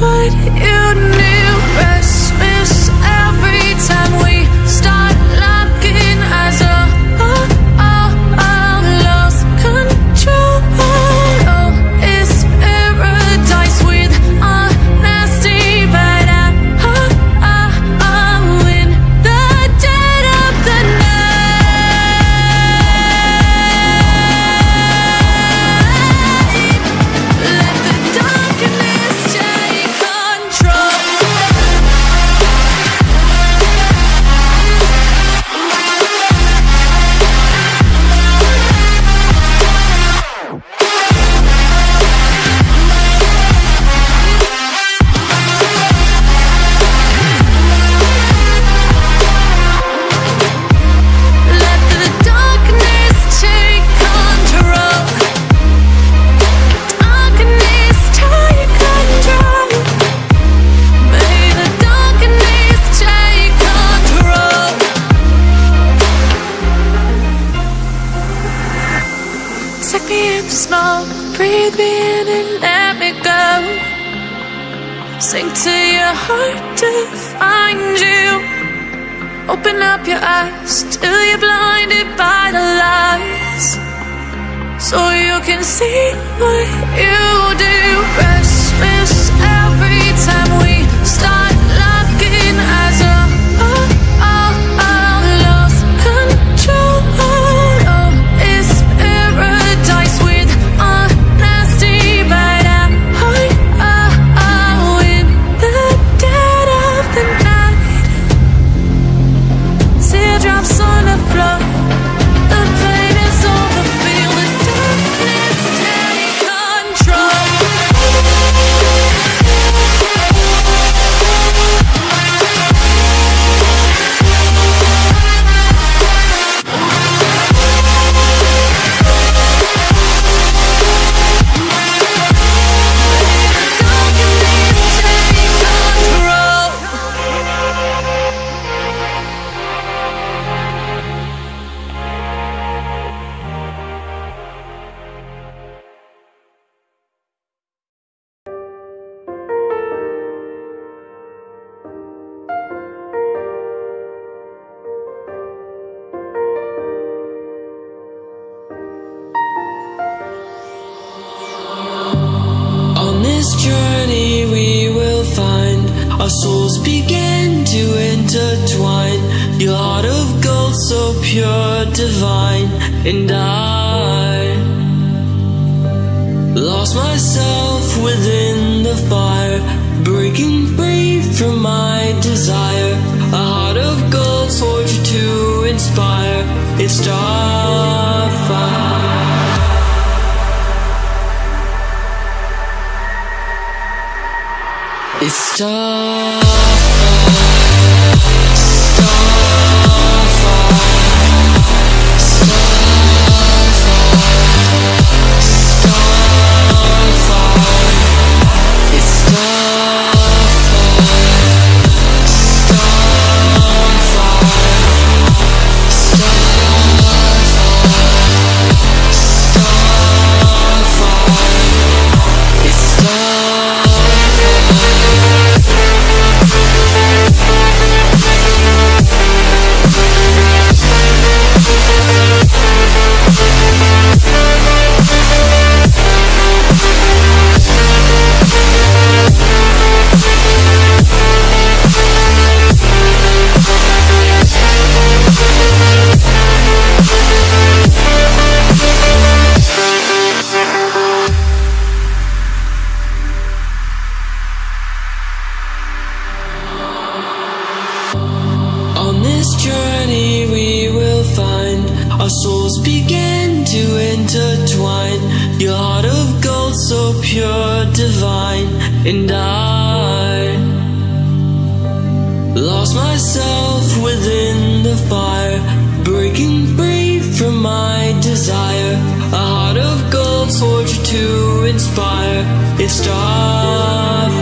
what you need. Open up your eyes till you're blinded by the lies, so you can see what you do. Every time we. souls began to intertwine. Your heart of gold, so pure, divine. And I lost myself within the fire, breaking free from my desire. A heart of gold, forged to inspire. It's starfire. It's time. my desire. A heart of gold forged to inspire. It's starfire.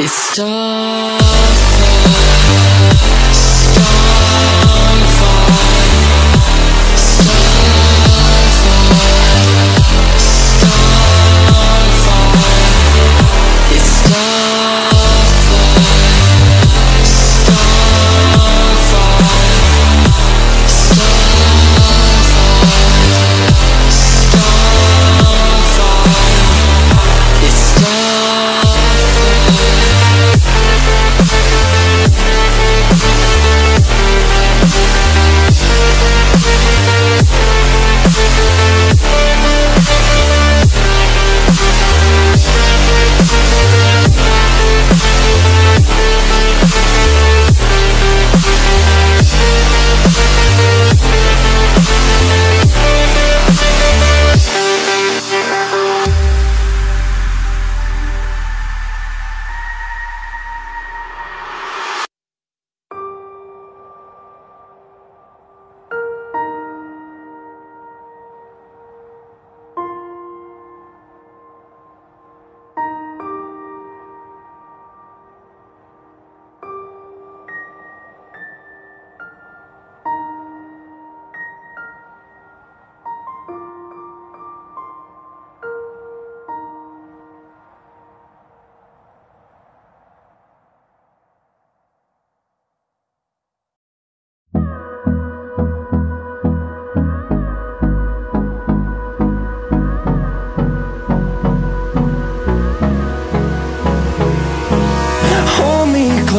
It's starfire.